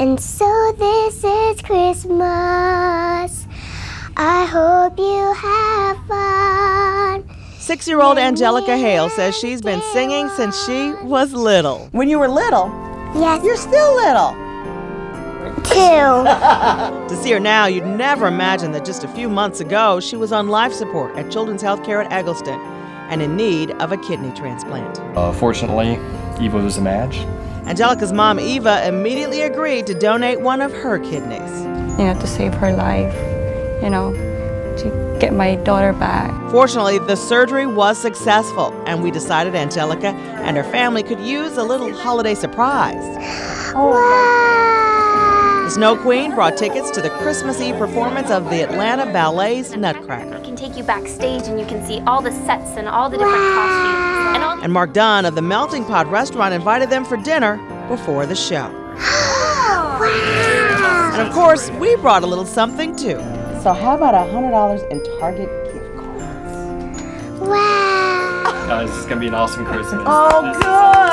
And so this is Christmas. I hope you have fun. Six year old Angelica Hale says she's been singing since she was little. When you were little, Yes, you're still little. two. To see her now, you'd never imagine that just a few months ago she was on life support at Children's Healthcare at Egleston and in need of a kidney transplant. Uh, fortunately, Eva was a match. Angelica's mom, Eva, immediately agreed to donate one of her kidneys. you know, to save her life, you know, to get my daughter back. Fortunately, the surgery was successful, and we decided Angelica and her family could use a little holiday surprise. The Snow Queen brought tickets to the Christmas Eve performance of the Atlanta Ballet's Nutcracker. I can take you backstage and you can see all the sets and all the different costumes and And Mark Dunn of the Melting Pot restaurant invited them for dinner before the show. And of course, we brought a little something too. So, how about a $100 in Target gift cards? Wow. Guys, this is gonna be an awesome Christmas. Oh, good!